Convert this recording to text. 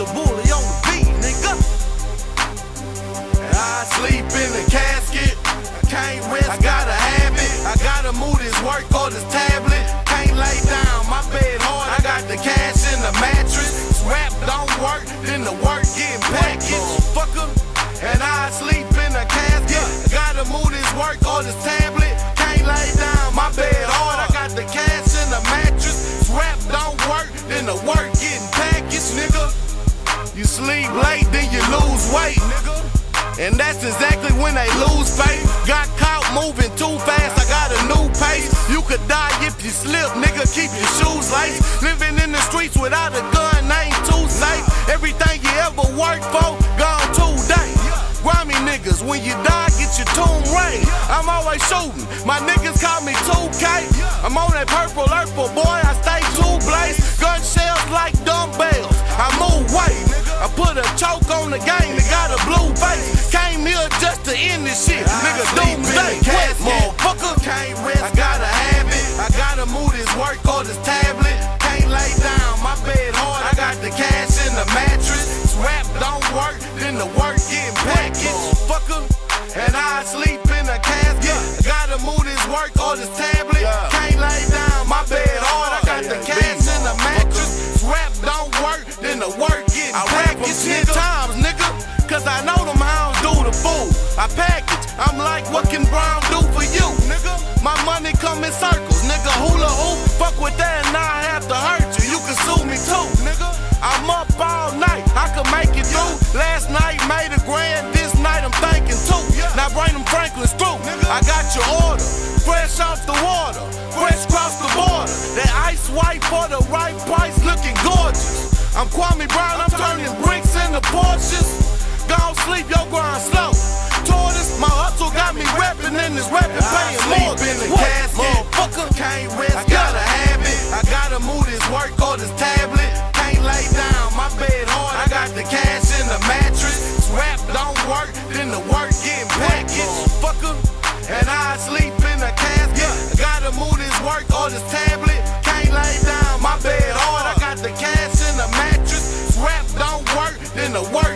the bully on the beat, nigga. And I sleep in the casket. I can't rest, I gotta have it. I gotta move this work or this tablet. Can't lay down, my bed hard. I got the cash in the mattress. Rap don't work, then the work get packaged. Fucker. And I sleep in the casket. I gotta move this work or this tablet. Can't lay down, my bed hard. I got the cash in the mattress. Rap don't work, then the work sleep late, then you lose weight. And that's exactly when they lose faith. Got caught moving too fast, I got a new pace. You could die if you slip, nigga, keep your shoes laced. Living in the streets without a gun ain't too safe. Everything you ever worked for, gone today. Grimy niggas, when you die, get your tomb raised. I'm always shooting, my niggas call me 2K. I'm on that purple earth, boy, I stay two blaze. Gun shells like choke on the game, it got a blue face. Came here just to end this shit. Nigga, doomsday, wet motherfucker. Can't rest, I gotta have it. I gotta move this work or this tablet. Can't lay down, my bed hard. I got the cash in the mattress. Rap don't work, then the work getting packaged. Fucker, and I sleep in a casket. I gotta move this work or this tablet. Can't lay down, my bed hard. I got the cash in the mattress. Rap don't work, then the work getting packaged. Ten times, nigga, cause I know them hounds do the fool. I package, I'm like, what can Brown do for you, nigga? My money come in circles, nigga. Hula hoop, fuck with that, and I have to hurt you. You can sue me too, nigga. I'm up all night, I could make it through. Last night made a grand, this night I'm thinking too. Now bring them Franklin's through. I got your order, fresh off the water, fresh cross the border. That ice white for the right price, looking gorgeous. I'm Kwame Brown, I'm turning bricks into Porsches. Gon' sleep, your grind slow. Tortoise, my hustle got me rapping in this rapping, paying more than the casket. Motherfucker, can't rest, I gotta have it. I gotta move this work or this tablet. Can't lay down, my bed hard. I got the cash in the mattress. Rap don't work, then the work getting packaged. Fucker, and I sleep in a casket. Gotta move this work or this tablet. work.